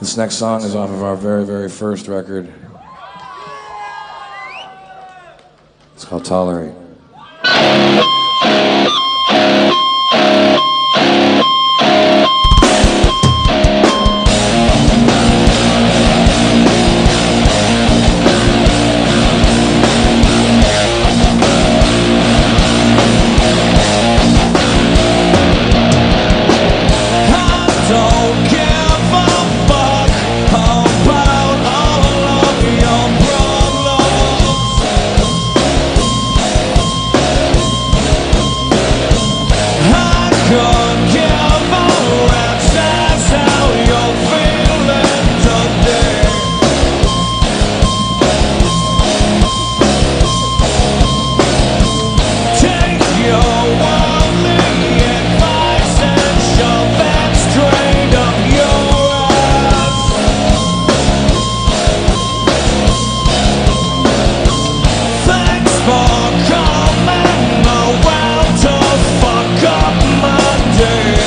This next song is off of our very, very first record. It's called Tolerate.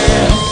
yeah.